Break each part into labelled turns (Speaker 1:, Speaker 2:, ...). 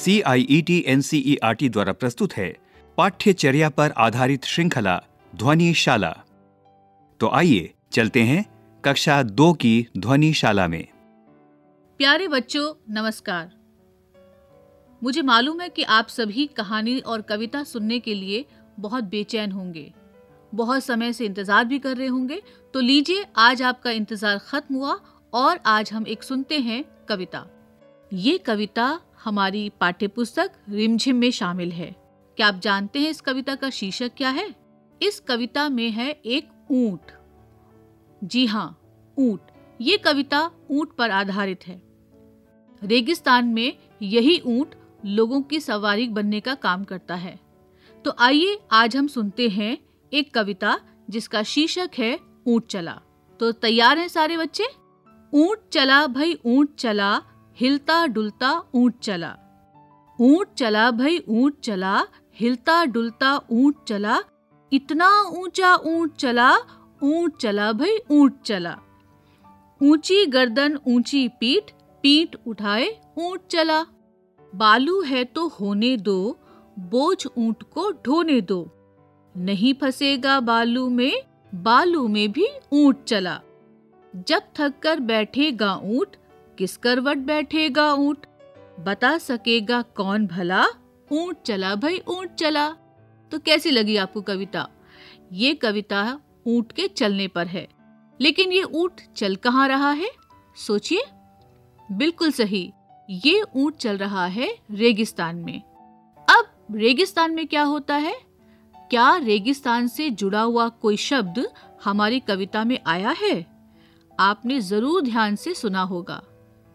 Speaker 1: C I E T N C E R T द्वारा प्रस्तुत है। पाठ्यचर्या पर आधारित श्रृंखला, ध्वनिशाला। तो आइए चलते हैं कक्षा दो की ध्वनिशाला में।
Speaker 2: प्यारे बच्चों, नमस्कार। मुझे मालूम है कि आप सभी कहानी और कविता सुनने के लिए बहुत बेचैन होंगे। बहुत समय से इंतज़ार भी कर रहे होंगे। तो लीजिए, आज आपका इंतज़ार खत्म हुआ और आज हम एक सुनते हैं कविता। ये कविता हमारी पाठ्यपुस्तक रिमझिम में शामिल है। क्या आप जानते हैं इस कविता का शीर्षक क्या है? इस कविता में है एक ऊँट। जी हाँ ऊँट। ये कविता ऊँट पर आधारित है। रेगिस्तान में यही ऊँट लोगों की सवारी बनने का काम करता है। तो आइए आज हम सुनते हैं एक कविता जिसका शीर्षक है ऊँट चला। तो तैयार हैं सारे बच्चे? ऊँट चला भाई, ऊँट चला। हिलता डुलता ऊँट चला। ऊँट चला भाई, ऊँट चला, हिलता डुलता ऊँट चला, इतना ऊँचा ऊँट चला ऊँट चला भाई, ऊँट चला। ऊँची गर्दन, ऊँची पीठ पीठ उठाए, ऊँट चला। बालू है तो होने दो, बोझ ऊँट को ढोने दो। नहीं फंसेगा बालू में बालू में भी ऊँट चला। जब थक कर बैठेगा ऊँट किस करवट बैठेगा ऊँट? बता सकेगा कौन भला? ऊँट चला भाई, ऊँट चला। तो कैसी लगी आपको कविता? ये कविता ऊँट के चलने पर है। लेकिन ये ऊँट चल कहाँ रहा है? सोचिए। बिल्कुल सही। ये ऊँट चल रहा है रेगिस्तान में। अब रेगिस्तान में क्या होता है? क्या रेगिस्तान से जुड़ा हुआ कोई शब्द हमारी कविता में आया है? आपने ज़रूर ध्यान से सुना होगा।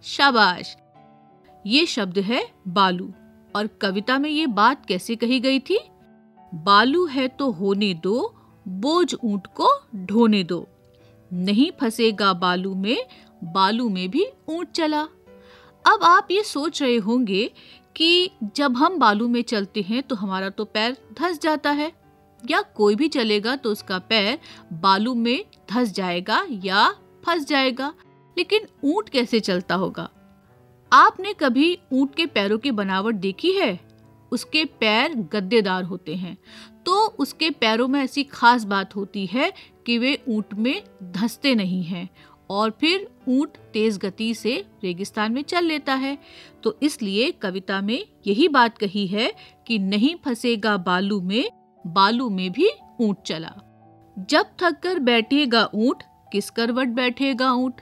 Speaker 2: शाबाश। ये शब्द है बालू। और कविता में ये बात कैसे कही गई थी? बालू है तो होने दो, बोझ ऊँट को ढोने दो। नहीं फंसेगा बालू में बालू में भी ऊँट चला। अब आप ये सोच रहे होंगे कि जब हम बालू में चलते हैं तो हमारा तो पैर धस जाता है। या कोई भी चलेगा तो उसका पैर बालू में धस जाएगा या फंस जाएगा। लेकिन ऊँट कैसे चलता होगा? आपने कभी ऊँट के पैरों की बनावट देखी है? उसके पैर गद्देदार होते हैं। तो उसके पैरों में ऐसी खास बात होती है कि वे ऊँट में धंसते नहीं हैं और फिर ऊँट तेज गति से रेगिस्तान में चल लेता है। तो इसलिए कविता में यही बात कही है कि नहीं फंसेगा बालू में बालू में भी ऊँट चला। जब थक कर बैठेगा ऊँट किस करवट बैठेगा ऊँट?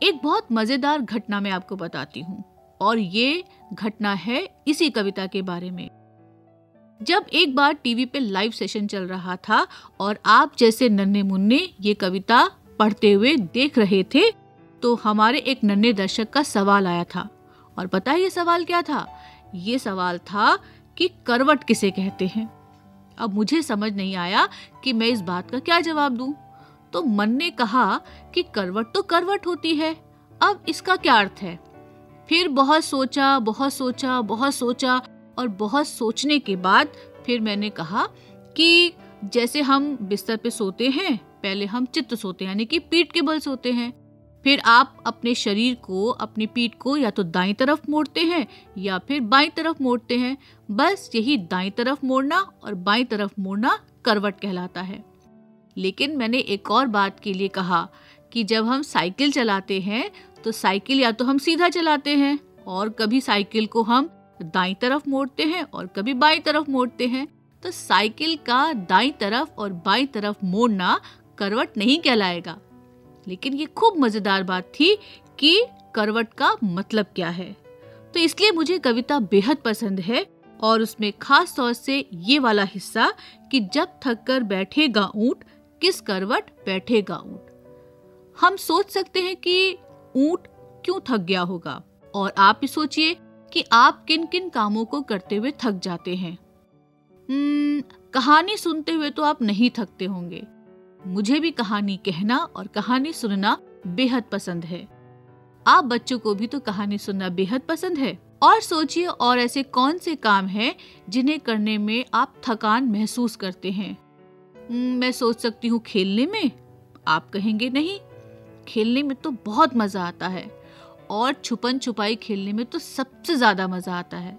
Speaker 2: एक बहुत मज़ेदार घटना मैं आपको बताती हूँ। और ये घटना है इसी कविता के बारे में। जब एक बार टीवी पे लाइव सेशन चल रहा था और आप जैसे नन्हे मुन्ने ये कविता पढ़ते हुए देख रहे थे तो हमारे एक नन्हे दर्शक का सवाल आया था। और पता है ये सवाल क्या था? ये सवाल था कि करवट किसे कहते हैं? अब मुझे समझ नहीं आया कि मैं इस बात का क्या जवाब दूँ। तो मन ने कहा कि करवट तो करवट होती है। अब इसका क्या अर्थ है? फिर बहुत सोचा बहुत सोचा बहुत सोचा और बहुत सोचने के बाद फिर मैंने कहा कि जैसे हम बिस्तर पे सोते हैं, पहले हम चित्त सोते हैं, यानी कि पीठ के बल सोते हैं। फिर आप अपने शरीर को, अपनी पीठ को या तो दाई तरफ़ मोड़ते हैं या फिर बाई तरफ़ मोड़ते हैं। बस यही दाई तरफ़ मोड़ना और बाई तरफ़ मोड़ना करवट कहलाता है। लेकिन मैंने एक और बात के लिए कहा कि जब हम साइकिल चलाते हैं तो साइकिल या तो हम सीधा चलाते हैं और कभी साइकिल को हम दाई तरफ़ मोड़ते हैं और कभी बाई तरफ़ मोड़ते हैं। तो साइकिल का दाई तरफ़ और बाई तरफ़ मोड़ना करवट नहीं कहलाएगा। लेकिन ये खूब मज़ेदार बात थी कि करवट का मतलब क्या है। तो इसलिए मुझे कविता बेहद पसंद है और उसमें खास तौर से ये वाला हिस्सा कि जब थक कर बैठेगा ऊँट किस करवट बैठेगा ऊँट? हम सोच सकते हैं कि ऊँट क्यों थक गया होगा? और आप भी सोचिए कि आप किन किन कामों को करते हुए थक जाते हैं। कहानी सुनते हुए तो आप नहीं थकते होंगे। मुझे भी कहानी कहना और कहानी सुनना बेहद पसंद है। आप बच्चों को भी तो कहानी सुनना बेहद पसंद है। और सोचिए और ऐसे कौन से काम हैं जिन्हें करने में आप थकान महसूस करते हैं। मैं सोच सकती हूँ खेलने में। आप कहेंगे नहीं। खेलने में तो बहुत मज़ा आता है। और छुपन छुपाई खेलने में तो सबसे ज़्यादा मज़ा आता है।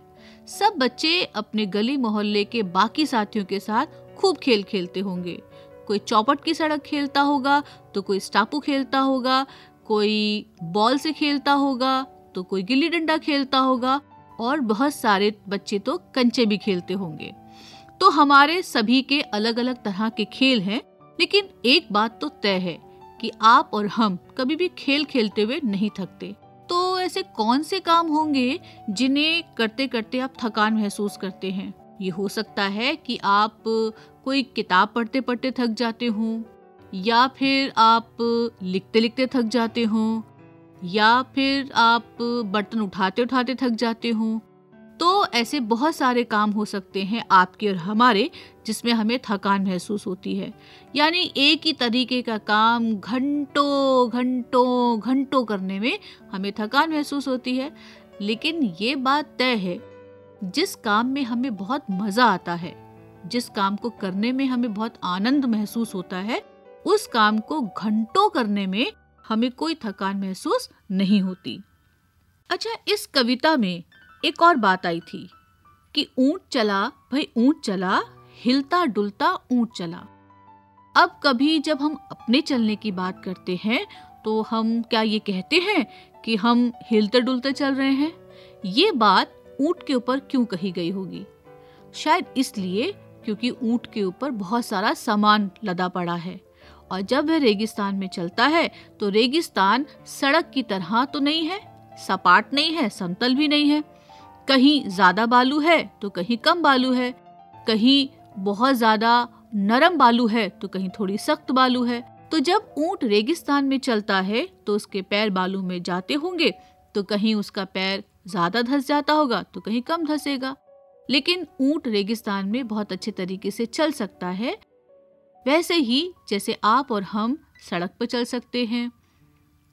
Speaker 2: सब बच्चे अपने गली मोहल्ले के बाकी साथियों के साथ खूब खेल खेलते होंगे। कोई चौपट की सड़क खेलता होगा तो कोई स्टापू खेलता होगा। कोई बॉल से खेलता होगा तो कोई गिल्ली डंडा खेलता होगा। और बहुत सारे बच्चे तो कंचे भी खेलते होंगे। तो हमारे सभी के अलग अलग तरह के खेल हैं, लेकिन एक बात तो तय है कि आप और हम कभी भी खेल खेलते हुए नहीं थकते। तो ऐसे कौन से काम होंगे जिन्हें करते करते आप थकान महसूस करते हैं? ये हो सकता है कि आप कोई किताब पढ़ते पढ़ते थक जाते हों, या फिर आप लिखते लिखते थक जाते हों, या फिर आप बर्तन उठाते उठाते थक जाते हों तो ऐसे बहुत सारे काम हो सकते हैं आपके और हमारे, जिसमें हमें थकान महसूस होती है। यानी एक ही तरीके का काम घंटों घंटों घंटों करने में हमें थकान महसूस होती है। लेकिन ये बात तय है, जिस काम में हमें बहुत मज़ा आता है, जिस काम को करने में हमें बहुत आनंद महसूस होता है, उस काम को घंटों करने में हमें कोई थकान महसूस नहीं होती। अच्छा इस कविता में एक और बात आई थी कि ऊँट चला, भाई ऊँट चला, हिलता डुलता ऊँट चला। अब कभी जब हम अपने चलने की बात करते हैं तो हम क्या ये कहते हैं कि हम हिलते डुलते चल रहे हैं? ये बात ऊँट के ऊपर क्यों कही गई होगी? शायद इसलिए क्योंकि ऊँट के ऊपर बहुत सारा सामान लदा पड़ा है। और जब वह रेगिस्तान में चलता है तो रेगिस्तान सड़क की तरह तो नहीं है, सपाट नहीं है, समतल भी नहीं है। कहीं ज़्यादा बालू है तो कहीं कम बालू है, कहीं बहुत ज़्यादा नरम बालू है तो कहीं थोड़ी सख्त बालू है। तो जब ऊँट रेगिस्तान में चलता है तो उसके पैर बालू में जाते होंगे तो कहीं उसका पैर ज़्यादा धस जाता होगा तो कहीं कम धसेगा। लेकिन ऊँट रेगिस्तान में बहुत अच्छे तरीके से चल सकता है। वैसे ही जैसे आप और हम सड़क पर चल सकते हैं।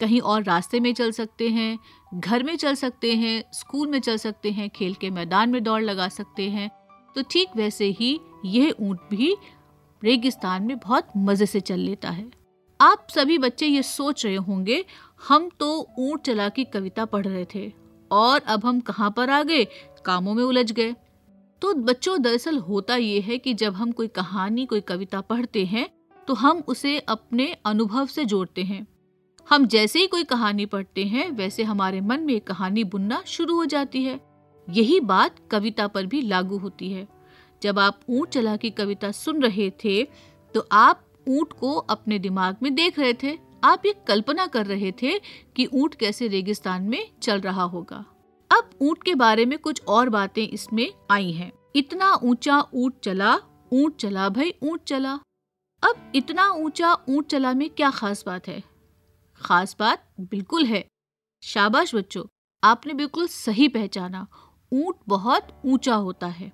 Speaker 2: कहीं और रास्ते में चल सकते हैं, घर में चल सकते हैं, स्कूल में चल सकते हैं, खेल के मैदान में दौड़ लगा सकते हैं। तो ठीक वैसे ही यह ऊँट भी रेगिस्तान में बहुत मज़े से चल लेता है। आप सभी बच्चे ये सोच रहे होंगे, हम तो ऊँट चला की कविता पढ़ रहे थे, और अब हम कहाँ पर आ गए? कामों में उलझ गए। तो बच्चों, दरअसल होता ये है कि जब हम कोई कहानी, कोई कविता पढ़ते हैं तो हम उसे अपने अनुभव से जोड़ते हैं। हम जैसे ही कोई कहानी पढ़ते हैं, वैसे हमारे मन में कहानी बुनना शुरू हो जाती है। यही बात कविता पर भी लागू होती है। जब आप ऊँट चला की कविता सुन रहे थे तो आप ऊँट को अपने दिमाग में देख रहे थे। आप ये कल्पना कर रहे थे कि ऊँट कैसे रेगिस्तान में चल रहा होगा। अब ऊँट के बारे में कुछ और बातें इसमें आई हैं। इतना ऊँचा ऊँट चला ऊँट चला भाई, ऊँट चला। अब इतना ऊँचा ऊँट चला में क्या खास बात है? खास बात बिल्कुल है। शाबाश बच्चों, आपने बिल्कुल सही पहचाना। ऊँट बहुत ऊँचा होता है।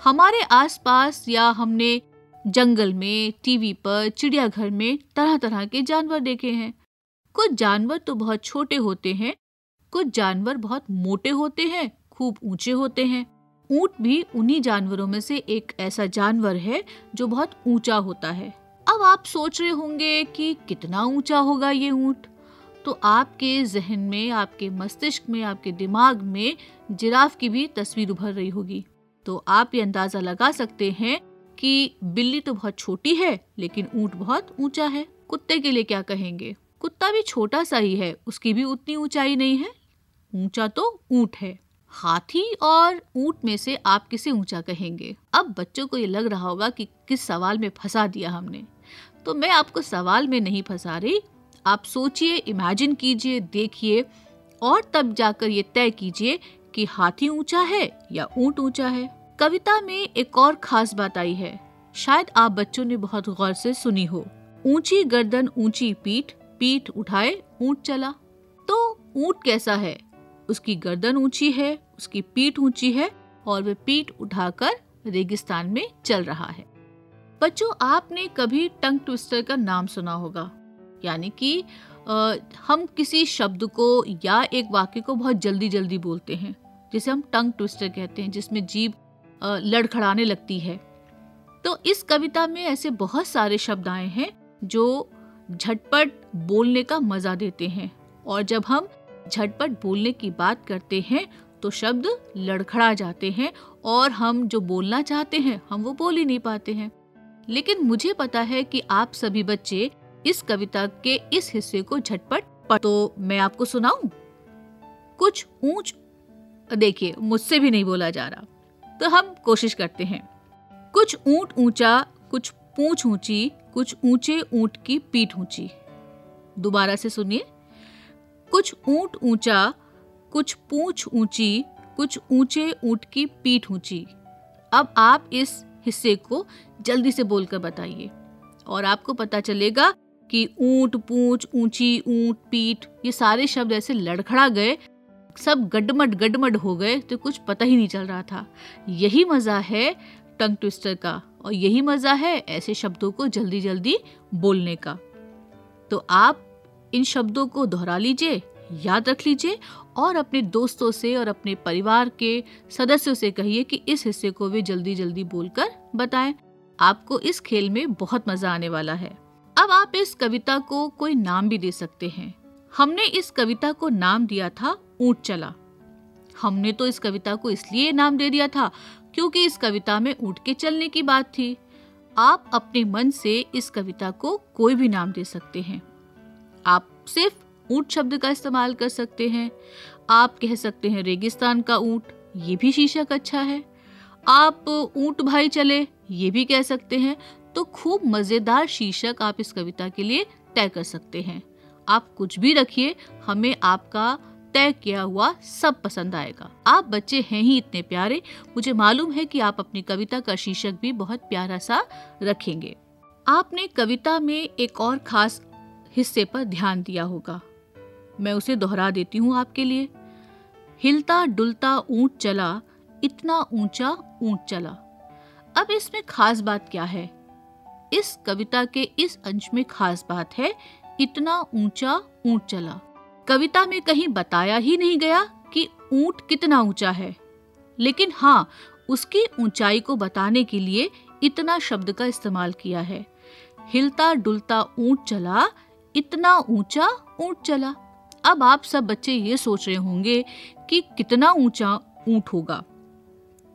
Speaker 2: हमारे आसपास या हमने जंगल में, टीवी पर, चिड़ियाघर में तरह तरह के जानवर देखे हैं। कुछ जानवर तो बहुत छोटे होते हैं, कुछ जानवर बहुत मोटे होते हैं, खूब ऊँचे होते हैं। ऊँट भी उन्हीं जानवरों में से एक ऐसा जानवर है जो बहुत ऊँचा होता है। अब आप सोच रहे होंगे कि कितना ऊँचा होगा ये ऊँट। तो आपके जहन में, आपके मस्तिष्क में, आपके दिमाग में जिराफ की भी तस्वीर उभर रही होगी। तो आप ये अंदाज़ा लगा सकते हैं कि बिल्ली तो बहुत छोटी है, लेकिन ऊँट बहुत ऊँचा है। कुत्ते के लिए क्या कहेंगे? कुत्ता भी छोटा सा ही है, उसकी भी उतनी ऊंचाई नहीं है। ऊँचा तो ऊँट है। हाथी और ऊँट में से आप किसे ऊँचा कहेंगे? अब बच्चों को ये लग रहा होगा कि किस सवाल में फंसा दिया हमने। तो मैं आपको सवाल में नहीं फंसा रही। आप सोचिए इमेजिन कीजिए, देखिए और तब जाकर ये तय कीजिए कि हाथी ऊँचा है या ऊँट ऊँचा है। कविता में एक और खास बात आई है। शायद आप बच्चों ने बहुत गौर से सुनी हो। ऊँची गर्दन, ऊँची पीठ पीठ उठाए, ऊँट चला। तो ऊँट कैसा है? उसकी गर्दन ऊँची है, उसकी पीठ ऊँची है और वह पीठ उठाकर रेगिस्तान में चल रहा है। बच्चों, आपने कभी टंग ट्विस्टर का नाम सुना होगा। यानी कि हम किसी शब्द को या एक वाक्य को बहुत जल्दी जल्दी बोलते हैं, जिसे हम टंग ट्विस्टर कहते हैं, जिसमें जीभ लड़खड़ाने लगती है। तो इस कविता में ऐसे बहुत सारे शब्द आए हैं, जो झटपट बोलने का मज़ा देते हैं। और जब हम झटपट बोलने की बात करते हैं तो शब्द लड़खड़ा जाते हैं, और हम जो बोलना चाहते हैं, हम वो बोल ही नहीं पाते हैं। लेकिन मुझे पता है कि आप सभी बच्चे इस कविता के इस हिस्से को झटपट पढ़ तो मैं आपको सुनाऊं? कुछ ऊंच देखिए, मुझसे भी नहीं बोला जा रहा। तो हम कोशिश करते हैं। कुछ ऊँट ऊँचा, कुछ पूंछ ऊँची, कुछ ऊँचे ऊँट की पीठ ऊँची। दोबारा से सुनिए। कुछ ऊँट ऊँचा, कुछ पूंछ ऊँची, कुछ ऊँचे ऊँट की पीठ ऊँची। अब आप इस हिस्से को जल्दी से बोलकर बताइए। और आपको पता चलेगा कि ऊँट, पूंछ, ऊँची, ऊँट, पीठ, ये सारे शब्द ऐसे लड़खड़ा गए, सब गडमड गडमड हो गए तो कुछ पता ही नहीं चल रहा था। यही मज़ा है टंग ट्विस्टर का, और यही मज़ा है ऐसे शब्दों को जल्दी जल्दी बोलने का। तो आप इन शब्दों को दोहरा लीजिए याद रख लीजिए और अपने दोस्तों से और अपने परिवार के सदस्यों से कहिए कि इस हिस्से को वे जल्दी जल्दी बोलकर बताएँ। आपको इस खेल में बहुत मज़ा आने वाला है। अब आप इस कविता को कोई नाम भी दे सकते हैं। हमने इस कविता को नाम दिया था, ऊँट चला। हमने तो इस कविता को इसलिए नाम दे दिया था क्योंकि इस कविता में ऊँट के चलने की बात थी। आप अपने मन से इस कविता को कोई भी नाम दे सकते हैं। आप सिर्फ़ ऊँट शब्द का इस्तेमाल कर सकते हैं। आप कह सकते हैं, रेगिस्तान का ऊँट, ये भी शीर्षक अच्छा है। आप ऊँट भाई चले, ये भी कह सकते हैं तो खूब मज़ेदार शीर्षक आप इस कविता के लिए तय कर सकते हैं। आप कुछ भी रखिए, हमें आपका तय किया हुआ सब पसंद आएगा। आप बच्चे हैं ही इतने प्यारे, मुझे मालूम है कि आप अपनी कविता का शीर्षक भी बहुत प्यारा सा रखेंगे। आपने कविता में एक और खास हिस्से पर ध्यान दिया होगा। मैं उसे दोहरा देती हूँ आपके लिए। हिलता डुलता ऊँट चला, इतना ऊँचा ऊँट चला। अब इसमें खास बात क्या है? इस कविता के इस अंश में खास बात है, इतना ऊँचा ऊँट चला। कविता में कहीं बताया ही नहीं गया कि ऊँट कितना ऊँचा है। लेकिन हाँ उसकी ऊंचाई को बताने के लिए इतना शब्द का इस्तेमाल किया है। हिलता डुलता ऊँट चला, इतना ऊँचा ऊँट चला। अब आप सब बच्चे ये सोच रहे होंगे कि कितना ऊँचा ऊँट होगा।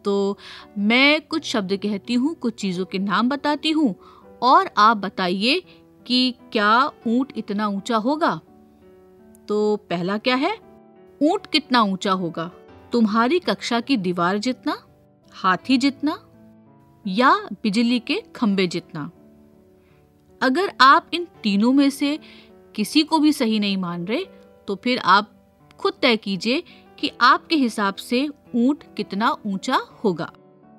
Speaker 2: तो मैं कुछ शब्द कहती हूँ, कुछ चीज़ों के नाम बताती हूँ और आप बताइए कि क्या ऊँट इतना ऊँचा होगा। तो पहला क्या है? ऊँट कितना ऊँचा होगा? तुम्हारी कक्षा की दीवार जितना, हाथी जितना, या बिजली के खंबे जितना? अगर आप इन तीनों में से किसी को भी सही नहीं मान रहे तो फिर आप खुद तय कीजिए कि आपके हिसाब से ऊँट कितना ऊँचा होगा।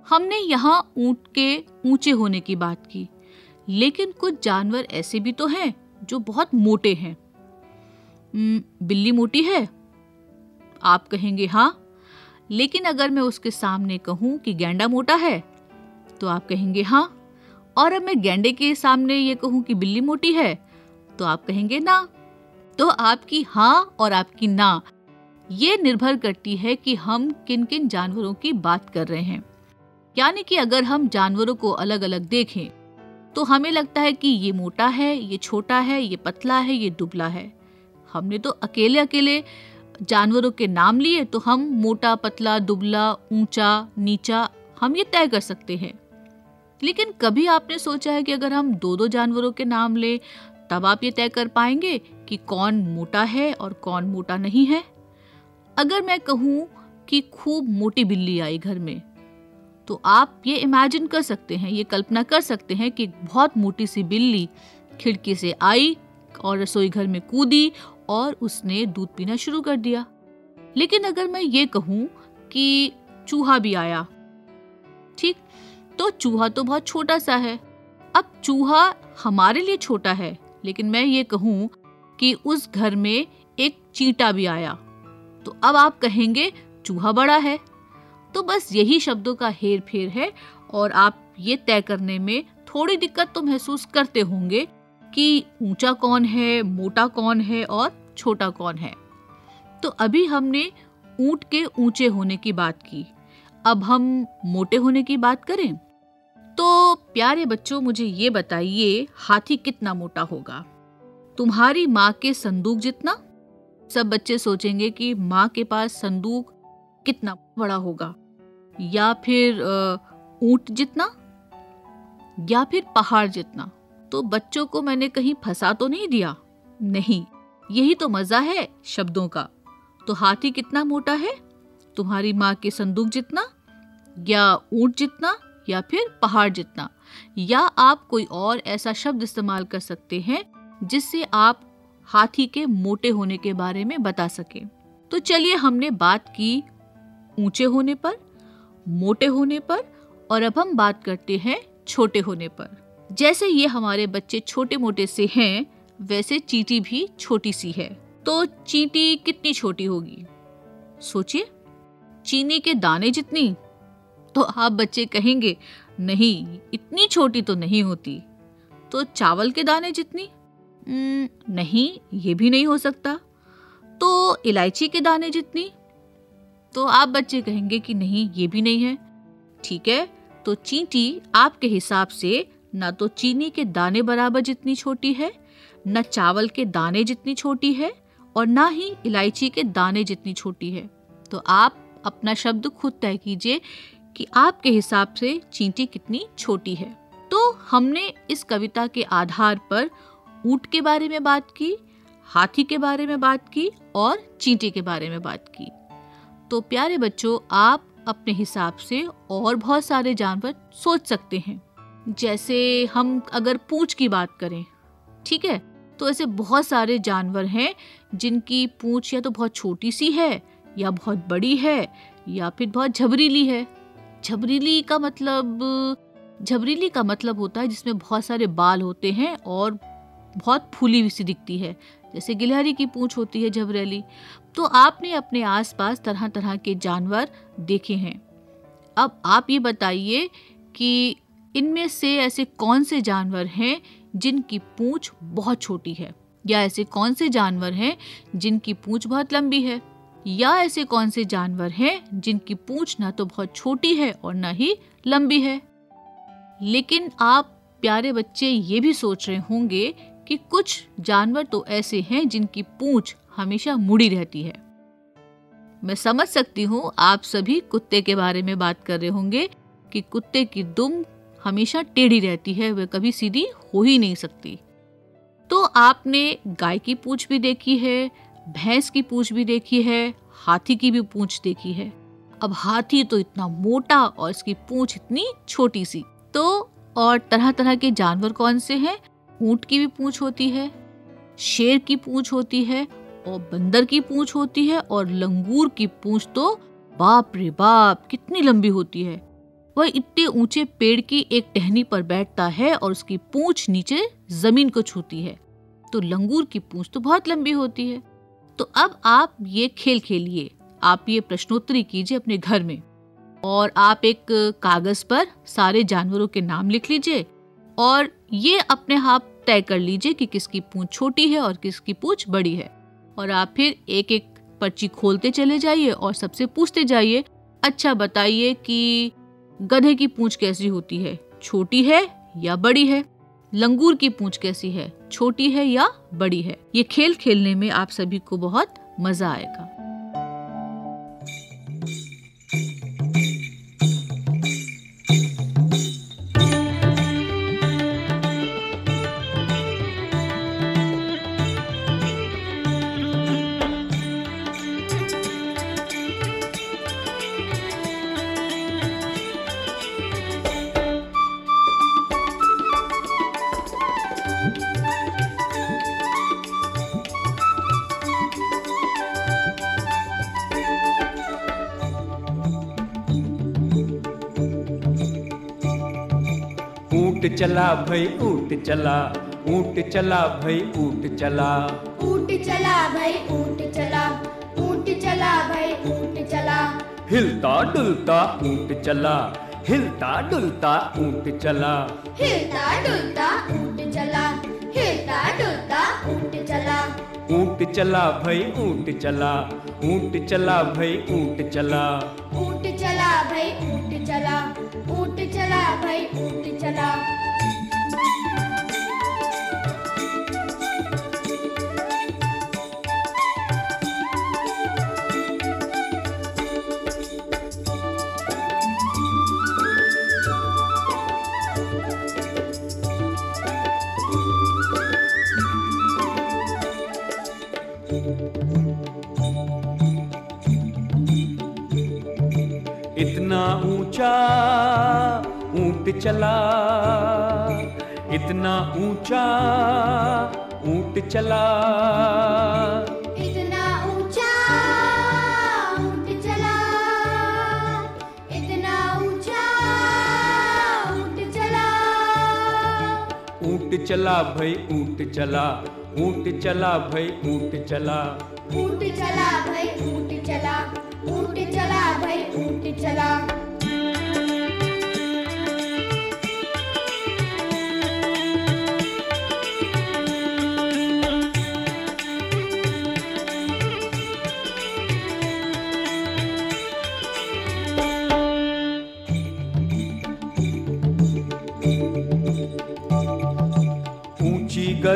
Speaker 2: हमने यहाँ ऊँट के ऊँचे होने की बात की, लेकिन कुछ जानवर ऐसे भी तो हैं जो बहुत मोटे हैं। बिल्ली मोटी है? आप कहेंगे हाँ लेकिन अगर मैं उसके सामने कहूँ कि गेंडा मोटा है तो आप कहेंगे हाँ और अब मैं गेंडे के सामने ये कहूँ कि बिल्ली मोटी है तो आप कहेंगे ना तो आपकी हाँ और आपकी ना। ये निर्भर करती है कि हम किन किन जानवरों की बात कर रहे हैं। यानी कि अगर हम जानवरों को अलग अलग देखें तो हमें लगता है कि ये मोटा है, ये छोटा है, ये पतला है, ये दुबला है। हमने तो अकेले अकेले जानवरों के नाम लिए तो हम मोटा, पतला, दुबला, ऊँचा, नीचा, हम ये तय कर सकते हैं। लेकिन कभी आपने सोचा है कि अगर हम दो दो जानवरों के नाम ले, तब आप ये तय कर पाएँगे कि कौन मोटा है और कौन मोटा नहीं है? अगर मैं कहूँ कि खूब मोटी बिल्ली आई घर में तो आप ये इमेजिन कर सकते हैं, ये कल्पना कर सकते हैं कि बहुत मोटी सी बिल्ली खिड़की से आई और रसोई घर में कूदी और उसने दूध पीना शुरू कर दिया। लेकिन अगर मैं ये कहूँ कि चूहा भी आया, ठीक? तो चूहा तो बहुत छोटा सा है। अब चूहा हमारे लिए छोटा है, लेकिन मैं ये कहूँ कि उस घर में एक चींटा भी आया। तो अब आप कहेंगे, चूहा बड़ा है। तो बस यही शब्दों का हेर फेर है और आप ये तय करने में थोड़ी दिक्कत तो महसूस करते होंगे कि ऊँचा कौन है, मोटा कौन है और छोटा कौन है। तो अभी हमने ऊँट के ऊँचे होने की बात की। अब हम मोटे होने की बात करें? तो प्यारे बच्चों, मुझे ये बताइए, हाथी कितना मोटा होगा? तुम्हारी माँ के संदूक जितना? सब बच्चे सोचेंगे कि माँ के पास संदूक कितना बड़ा होगा। या फिर ऊँट जितना? या फिर पहाड़ जितना? तो बच्चों को मैंने कहीं फंसा तो नहीं दिया? नहीं, यही तो मज़ा है शब्दों का। तो हाथी कितना मोटा है? तुम्हारी माँ के संदूक जितना? या ऊँट जितना? या फिर पहाड़ जितना? या आप कोई और ऐसा शब्द इस्तेमाल कर सकते हैं जिससे आप हाथी के मोटे होने के बारे में बता सके। तो चलिए हमने बात की ऊँचे होने पर, मोटे होने पर, और अब हम बात करते हैं छोटे होने पर। जैसे ये हमारे बच्चे छोटे मोटे से हैं, वैसे चींटी भी छोटी सी है। तो चींटी कितनी छोटी होगी? सोचिए। चीनी के दाने जितनी? तो आप बच्चे कहेंगे, नहीं, इतनी छोटी तो नहीं होती। तो चावल के दाने जितनी? नहीं, ये भी नहीं हो सकता। तो इलायची के दाने जितनी? तो आप बच्चे कहेंगे कि नहीं, ये भी नहीं है। ठीक है तो चींटी आपके हिसाब से ना तो चीनी के दाने बराबर जितनी छोटी है, न चावल के दाने जितनी छोटी है, और ना ही इलायची के दाने जितनी छोटी है। तो आप अपना शब्द खुद तय कीजिए कि आपके हिसाब से चींटी कितनी छोटी है। तो हमने इस कविता के आधार पर ऊँट के बारे में बात की, हाथी के बारे में बात की और चींटी के बारे में बात की। तो प्यारे बच्चों, आप अपने हिसाब से और बहुत सारे जानवर सोच सकते हैं। जैसे हम अगर पूछ की बात करें, ठीक है? तो ऐसे बहुत सारे जानवर हैं जिनकी पूछ या तो बहुत छोटी सी है, या बहुत बड़ी है, या फिर बहुत झबरीली है। झबरीली का मतलब झबरीली का मतलब होता है जिसमें बहुत सारे बाल होते हैं और बहुत फूली सी दिखती है, जैसे गिलहरी की पूंछ होती है झबरेली। तो आपने अपने आसपास तरह तरह के जानवर देखे हैं। अब आप ये बताइए कि इनमें से ऐसे कौन से जानवर हैं जिनकी पूंछ बहुत छोटी है? या ऐसे कौन से जानवर हैं जिनकी पूंछ बहुत लंबी है? या ऐसे कौन से जानवर हैं जिनकी पूंछ ना तो बहुत छोटी है और ना ही लंबी है? लेकिन आप प्यारे बच्चे ये भी सोच रहे होंगे कि कुछ जानवर तो ऐसे हैं जिनकी पूंछ हमेशा मुड़ी रहती है। मैं समझ सकती हूँ आप सभी कुत्ते के बारे में बात कर रहे होंगे कि कुत्ते की दुम हमेशा टेढ़ी रहती है, वह कभी सीधी हो ही नहीं सकती। तो आपने गाय की पूंछ भी देखी है, भैंस की पूंछ भी देखी है, हाथी की भी पूंछ देखी है। अब हाथी तो इतना मोटा और इसकी पूंछ इतनी छोटी सी। तो और तरह तरह के जानवर कौन से हैं? ऊँट की भी पूंछ होती है, शेर की पूंछ होती है और बंदर की पूंछ होती है और लंगूर की पूंछ तो बाप रे बाप, कितनी लंबी होती है। वह इतने ऊँचे पेड़ की एक टहनी पर बैठता है और उसकी पूंछ नीचे ज़मीन को छूती है। तो लंगूर की पूंछ तो बहुत लंबी होती है। तो अब आप ये खेल खेलिए, आप ये प्रश्नोत्तरी कीजिए अपने घर में और आप एक कागज़ पर सारे जानवरों के नाम लिख लीजिए और ये अपने आप हाँ तय कर लीजिए कि किसकी पूंछ छोटी है और किसकी पूंछ बड़ी है। और आप फिर एक एक पर्ची खोलते चले जाइए और सबसे पूछते जाइए अच्छा बताइए कि गधे की पूंछ कैसी होती है? छोटी है या बड़ी है? लंगूर की पूंछ कैसी है? छोटी है या बड़ी है? ये खेल खेलने में आप सभी को बहुत मज़ा आएगा।
Speaker 3: चला भाई ऊट चला ऊट चला भाई ऊट चला।
Speaker 4: ऊट चला भाई ऊट चला ऊट चला भाई ऊट चला।
Speaker 3: हिलता डुलता ऊट चला हिलता डुलता ऊट चला।
Speaker 4: हिलता डुलता ऊट चला हिलता डुलता ऊट चला।
Speaker 3: ऊट चला भाई ऊट चला ऊट चला भाई ऊट चला।
Speaker 4: चला।
Speaker 3: इतना ऊँचा ऊँट चला।
Speaker 4: इतना ऊँचा ऊँट चला। इतना ऊँचा ऊँट चला।
Speaker 3: ऊँट चला भाई ऊँट चला। ऊँट चला भाई ऊँट चला।
Speaker 4: ऊँट चला भाई ऊँट चला। ऊँट चला भाई ऊँट चला।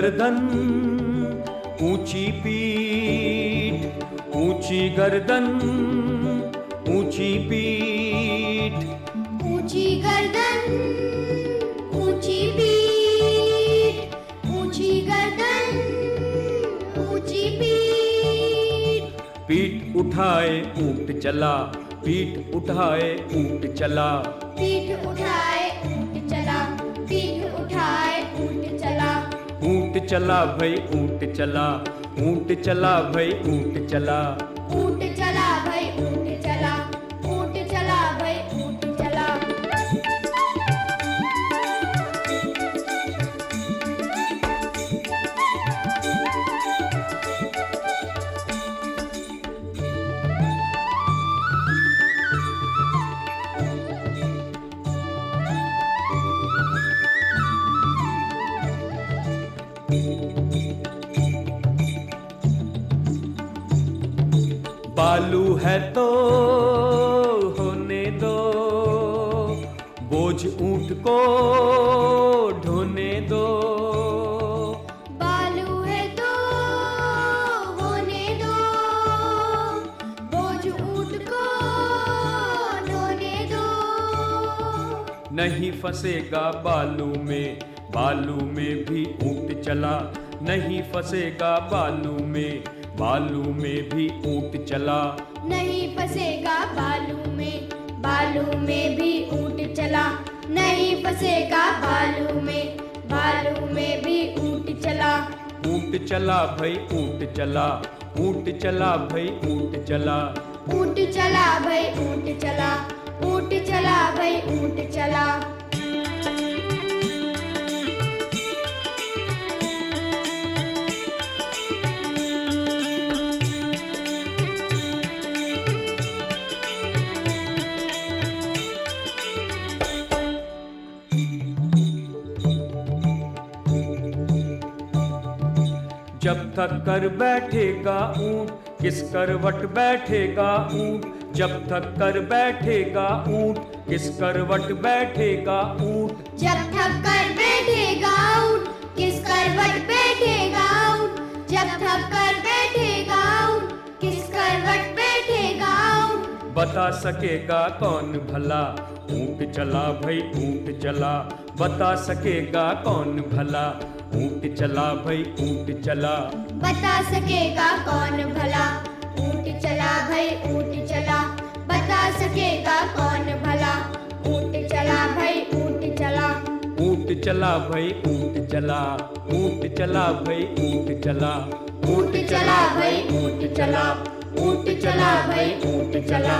Speaker 3: गर्दन ऊँची पीठ ऊँची गर्दन ऊँची पीठ।
Speaker 4: ऊँची गर्दन ऊँची पीठ ऊँची गर्दन ऊँची पीठ।
Speaker 3: पीठ उठाए ऊँट चला पीठ उठाए ऊँट चला।
Speaker 4: चला
Speaker 3: भाई ऊँट चला ऊँट चला भाई ऊँट चला। है तो होने दो। बोझ ऊँट को ढोने दो।
Speaker 4: बालू है तो होने दो। बोझ ऊँट को ढोने दो।
Speaker 3: नहीं फंसेगा बालू में बालू में भी ऊँट चला। नहीं फंसेगा बालू में बालू में भी ऊँट चला।
Speaker 4: नहीं फंसेगा बालू में बालू में भी ऊँट चला। नहीं फंसेगा बालू में बालू में भी ऊँट चला।
Speaker 3: ऊँट चला भाई ऊँट चला। ऊँट चला भाई ऊँट चला।
Speaker 4: ऊँट चला भाई ऊँट चला। ऊँट चला भाई ऊँट चला।
Speaker 3: तक कर बैठेगा ऊँट किस करवट बैठेगा ऊँट? जब तक कर बैठेगा ऊँट किस करवट बैठेगा ऊँट?
Speaker 4: जब थक कर बैठेगा ऊँट किस करवट बैठेगा ऊँट? जब थक कर बैठेगा ऊँट किस करवट बैठेगा ऊँट?
Speaker 3: बता सकेगा कौन भला? ऊँट चला भाई ऊँट चला। बता सकेगा कौन भला? ऊँट चला भाई ऊँट चला।
Speaker 4: बता सकेगा कौन भला? ऊँट चला भाई ऊँट चला। बता सकेगा कौन भला? ऊँट चला भाई ऊँट चला।
Speaker 3: ऊँट चला भाई ऊँट चला। ऊँट चला भाई ऊँट चला।
Speaker 4: ऊँट चला भाई ऊँट चला। ऊँट चला भाई ऊँट चला।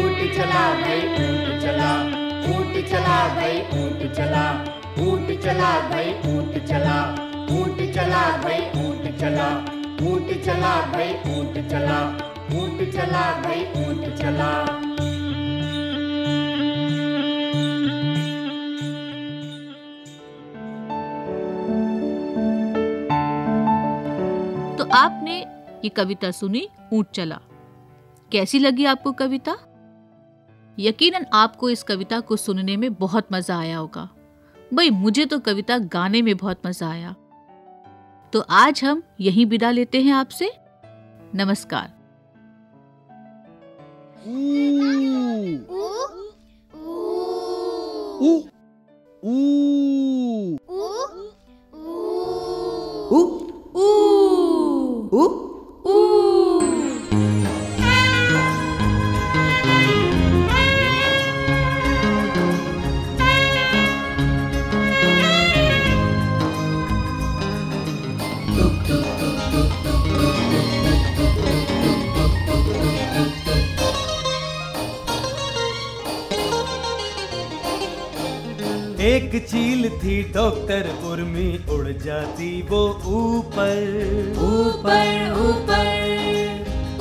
Speaker 4: ऊँट चला भाई ऊँट चला। ऊँट चला, भाई ऊँट चला। ऊँट चला, भाई ऊँट चला। ऊँट चला, भाई ऊँट चला। ऊँट चला, भाई ऊँट चला। ऊँट चला, भाई ऊँट चला।
Speaker 2: तो आपने ये कविता सुनी, ऊँट चला। कैसी लगी आपको कविता? यकीनन आपको इस कविता को सुनने में बहुत मज़ा आया होगा भाई मुझे तो कविता गाने में बहुत मज़ा आया तो आज हम यही विदा लेते हैं आपसे नमस्कार Ooh.
Speaker 5: वकील थी डॉक्टर उर्मी उड़ जाती वो ऊपर
Speaker 6: ऊपर ऊपर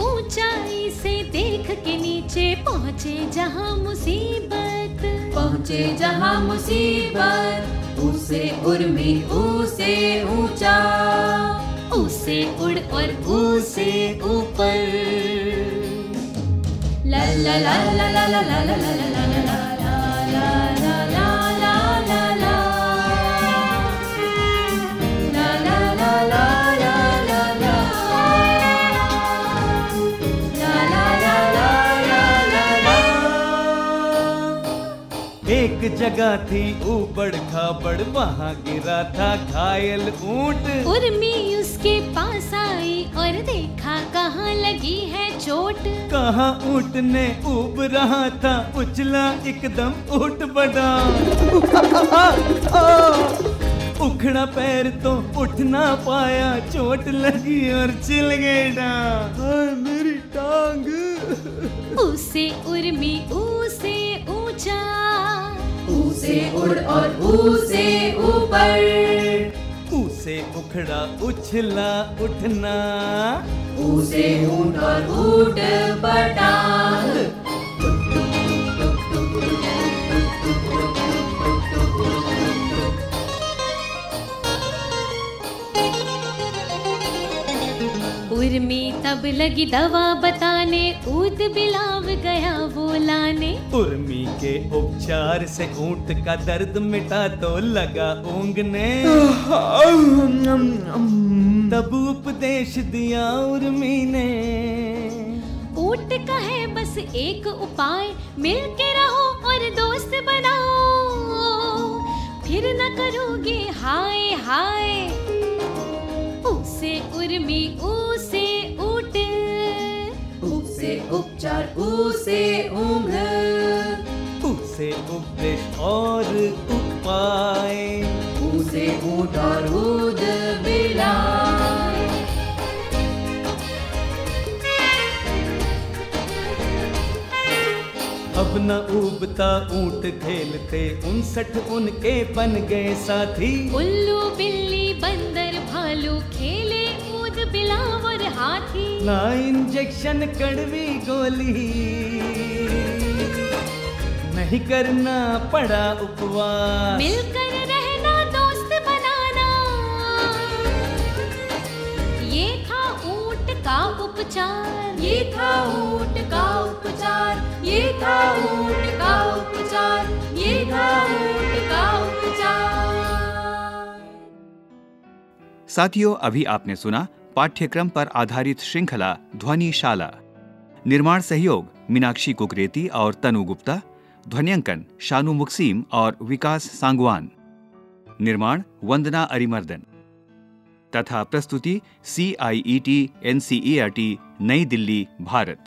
Speaker 6: ऊंचाई से देख के नीचे पहुँचे जहाँ मुसीबत पहुँचे जहाँ मुसीबत उसे उर्मी उसे ऊँचा उसे उड़ और उसे ऊपर ला ला ला ला ला ला ला ला ला ला ला ला
Speaker 5: एक जगह थी ऊबड़ खाबड़ वहाँ गिरा था घायल ऊँट।
Speaker 6: उर्मी उसके पास आई और देखा कहाँ लगी है चोट।
Speaker 5: कहाँ ऊँट ने उब रहा था उछला एकदम ऊँट बड़ा उखड़ा पैर तो उठ ना पाया चोट लगी और चिल हाय मेरी टांग।
Speaker 6: उसे उर्मी उसे ऊँचा उसे उड़ और उसे ऊपर।
Speaker 5: उसे उखड़ा उछला उठना।
Speaker 6: उसे ऊँट और ऊँट पटांग उर्मी तब लगी दवा बताने ऊद बिलाव गया वो लाने।
Speaker 5: उर्मी के उपचार से ऊँट का दर्द मिटा तो लगा ऊँगने तब उपदेश दिया उर्मी ने।
Speaker 6: ऊँट का है बस एक उपाय मिल के रहो और दोस्त बनाओ। फिर न करोगे हाय हाय। उसे उर्मी उसे ऊट उसे उपचार उसे ऊंघ
Speaker 5: उसे उपदेश और उपाय
Speaker 6: उसे और ऊद बिलाए।
Speaker 5: अब न उबता ऊँट खेलते उनसठ उनके बन गए साथी।
Speaker 6: उल्लू बिल्ली बंदर भालू खेले ऊद बिलाव और हाथी।
Speaker 5: ना इंजेक्शन कड़वी गोली। नहीं करना पड़ा उपवास।
Speaker 6: मिलकर रहना दोस्त बनाना। ये था ऊँट का उपचार। ये था ऊँट का उपचार। ये था ऊँट का उपचार। ये था ऊँट का उपचार।
Speaker 1: साथियों अभी आपने सुना पाठ्यक्रम पर आधारित श्रृंखला ध्वनिशाला। निर्माण सहयोग मीनाक्षी कुकरेती और तनु गुप्ता। ध्वनियांकन, शानु मुक्सीम और विकास सांगवान। निर्माण, वंदना अरिमर्दन। तथा प्रस्तुति C I E T N C E R T New Delhi, Bharat.